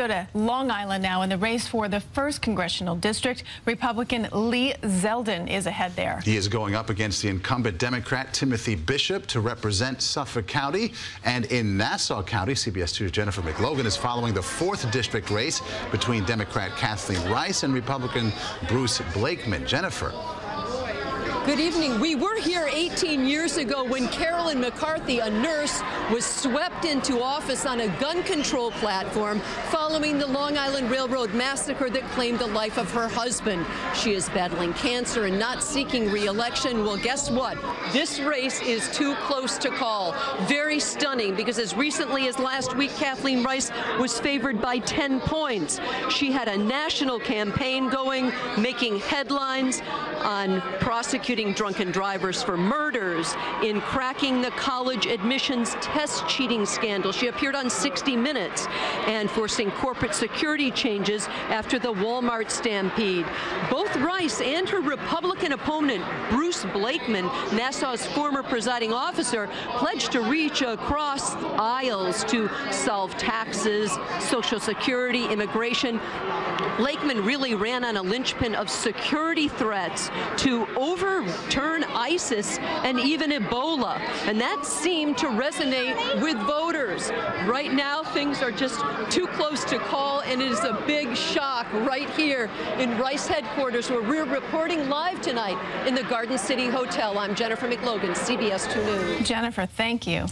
go to Long Island now in the race for the first congressional district. Republican Lee Zeldin is ahead there. He is going up against the incumbent Democrat Timothy Bishop to represent Suffolk County. And in Nassau County, CBS 2's Jennifer McLogan is following the fourth district race between Democrat Kathleen Rice and Republican Bruce Blakeman. Jennifer. Good evening. We were here 18 years ago when Carolyn McCarthy, a nurse, was swept into office on a gun control platform following the Long Island Railroad massacre that claimed the life of her husband. She is battling cancer and not seeking re-election. Well, guess what? This race is too close to call. Very stunning because as recently as last week, Kathleen Rice was favored by 10 points. She had a national campaign going, making headlines on prosecuting prosecuting drunken drivers for murders, in cracking the college admissions test cheating scandal. She appeared on 60 Minutes and forcing corporate security changes after the Walmart stampede. Both Rice and her Republican opponent, Bruce Blakeman, Nassau's former presiding officer, pledged to reach across aisles to solve taxes, Social Security, immigration. Blakeman really ran on a linchpin of security threats to over turn ISIS and even Ebola. And that seemed to resonate with voters. Right now, things are just too close to call, and it is a big shock right here in Rice headquarters, where we're reporting live tonight in the Garden City Hotel. I'm Jennifer McLogan, CBS 2 News. Jennifer, thank you.